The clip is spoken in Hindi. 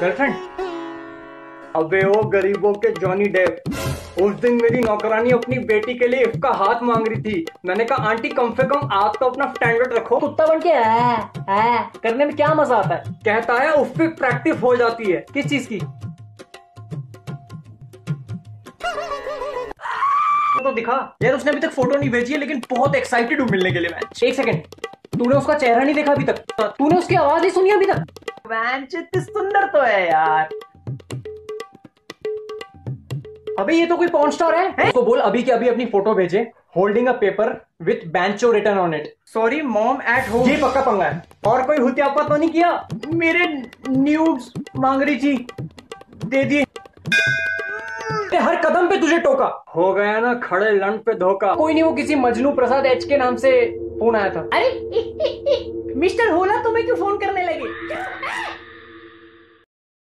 गर्लफ्रेंड? अबे ओ गरीबों के जॉनी डेव उस दिन मेरी नौकरानी अपनी बेटी के लिए इसका हाथ मांग रही थी। मैंने कहा आंटी कम से कम आप तो अपना स्टैंडर्ड रखो। कुत्ता बन के आ, आ, करने में क्या मज़ा आता है? कहता है उस पर प्रैक्टिस हो जाती है। किस चीज़ की? तो दिखा। यार उसने अभी तक फ़ोटो नहीं भेजी है लेकिन बहुत एक्साइटेड हूँ मिलने के लिए मैं। एक सेकंड तूने उसका चेहरा नहीं देखा अभी तक? तूने उसकी आवाज़ नहीं सुनी अभी तक? इतनी सुंदर तो है यार। अबे ये तो कोई पॉन स्टार है, है? उसको बोल अभी के अभी अपनी फ़ोटो भेजे holding a paper with बैंचो return on it sorry mom at home ये पक्का पंगा है। और कोई हुत्यापा तो नहीं किया? मेरे न्यूड्स मांग रही थी। दे दिए। हर कदम पे तुझे टोका। हो गया ना खड़े लन पे धोखा। कोई नहीं वो किसी मजनू प्रसाद एच के नाम से फ़ोन आया था। अरे मिस्टर होला तुम्हें क्यों फ़ोन करने लगे?